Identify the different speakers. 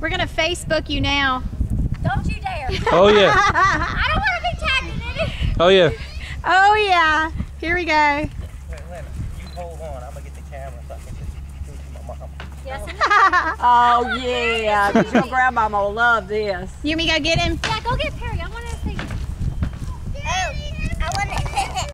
Speaker 1: We're gonna Facebook you now.
Speaker 2: Don't you dare.
Speaker 3: Oh yeah.
Speaker 2: I don't wanna be tagged in it.
Speaker 3: Oh yeah.
Speaker 1: Oh yeah. Here we go.
Speaker 4: Oh yeah. your grandmama will love this.
Speaker 1: You want me to go get him?
Speaker 2: yeah, go get Perry.